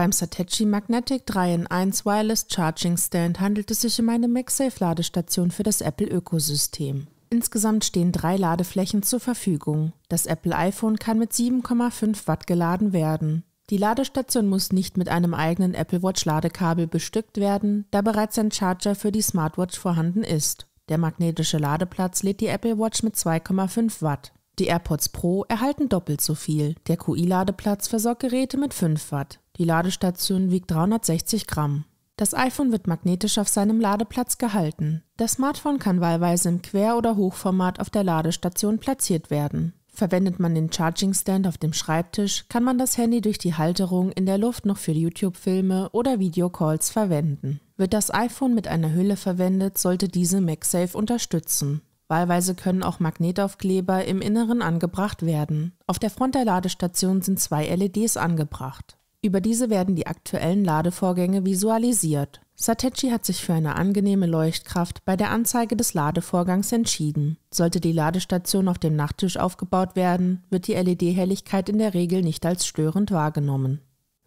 Beim Satechi Magnetic 3 in 1 Wireless Charging Stand handelt es sich um eine MagSafe-Ladestation für das Apple-Ökosystem. Insgesamt stehen drei Ladeflächen zur Verfügung. Das Apple iPhone kann mit 7,5 Watt geladen werden. Die Ladestation muss nicht mit einem eigenen Apple Watch Ladekabel bestückt werden, da bereits ein Charger für die Smartwatch vorhanden ist. Der magnetische Ladeplatz lädt die Apple Watch mit 2,5 Watt. Die AirPods Pro erhalten doppelt so viel. Der QI-Ladeplatz versorgt Geräte mit 5 Watt. Die Ladestation wiegt 360 Gramm. Das iPhone wird magnetisch auf seinem Ladeplatz gehalten. Das Smartphone kann wahlweise im Quer- oder Hochformat auf der Ladestation platziert werden. Verwendet man den Charging Stand auf dem Schreibtisch, kann man das Handy durch die Halterung in der Luft noch für YouTube-Filme oder Videocalls verwenden. Wird das iPhone mit einer Hülle verwendet, sollte diese MagSafe unterstützen. Wahlweise können auch Magnetaufkleber im Inneren angebracht werden. Auf der Front der Ladestation sind zwei LEDs angebracht. Über diese werden die aktuellen Ladevorgänge visualisiert. Satechi hat sich für eine angenehme Leuchtkraft bei der Anzeige des Ladevorgangs entschieden. Sollte die Ladestation auf dem Nachttisch aufgebaut werden, wird die LED-Helligkeit in der Regel nicht als störend wahrgenommen.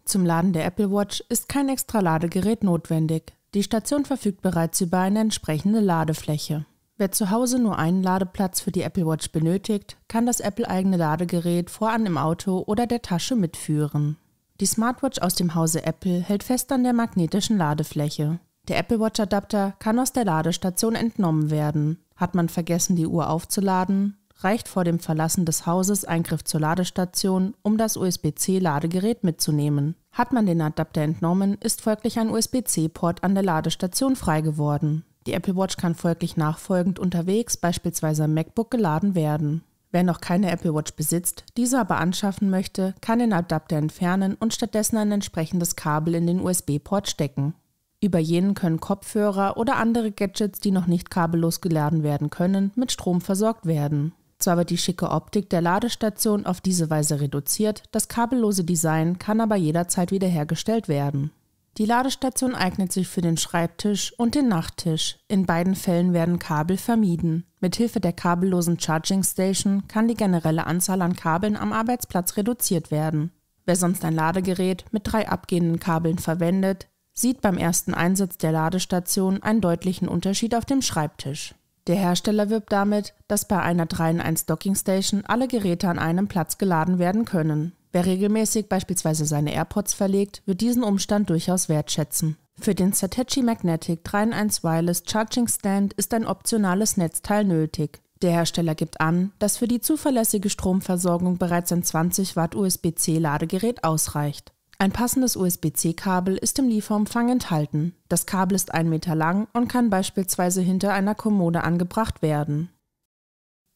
Zum Laden der Apple Watch ist kein extra Ladegerät notwendig. Die Station verfügt bereits über eine entsprechende Ladefläche. Wer zu Hause nur einen Ladeplatz für die Apple Watch benötigt, kann das Apple-eigene Ladegerät voran im Auto oder der Tasche mitführen. Die Smartwatch aus dem Hause Apple hält fest an der magnetischen Ladefläche. Der Apple Watch Adapter kann aus der Ladestation entnommen werden. Hat man vergessen, die Uhr aufzuladen, reicht vor dem Verlassen des Hauses ein Griff zur Ladestation, um das USB-C-Ladegerät mitzunehmen. Hat man den Adapter entnommen, ist folglich ein USB-C-Port an der Ladestation frei geworden. Die Apple Watch kann folglich nachfolgend unterwegs, beispielsweise am MacBook, geladen werden. Wer noch keine Apple Watch besitzt, diese aber anschaffen möchte, kann den Adapter entfernen und stattdessen ein entsprechendes Kabel in den USB-Port stecken. Über jenen können Kopfhörer oder andere Gadgets, die noch nicht kabellos geladen werden können, mit Strom versorgt werden. Zwar wird die schicke Optik der Ladestation auf diese Weise reduziert, das kabellose Design kann aber jederzeit wiederhergestellt werden. Die Ladestation eignet sich für den Schreibtisch und den Nachttisch. In beiden Fällen werden Kabel vermieden. Mithilfe der kabellosen Charging Station kann die generelle Anzahl an Kabeln am Arbeitsplatz reduziert werden. Wer sonst ein Ladegerät mit drei abgehenden Kabeln verwendet, sieht beim ersten Einsatz der Ladestation einen deutlichen Unterschied auf dem Schreibtisch. Der Hersteller wirbt damit, dass bei einer 3 in 1 Docking Station alle Geräte an einem Platz geladen werden können. Wer regelmäßig beispielsweise seine AirPods verlegt, wird diesen Umstand durchaus wertschätzen. Für den Satechi Magnetic 3 in 1 Wireless Charging Stand ist ein optionales Netzteil nötig. Der Hersteller gibt an, dass für die zuverlässige Stromversorgung bereits ein 20 Watt USB-C Ladegerät ausreicht. Ein passendes USB-C-Kabel ist im Lieferumfang enthalten. Das Kabel ist 1 Meter lang und kann beispielsweise hinter einer Kommode angebracht werden.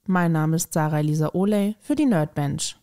Mein Name ist Sarah Elisa Oley für die Nerdbench.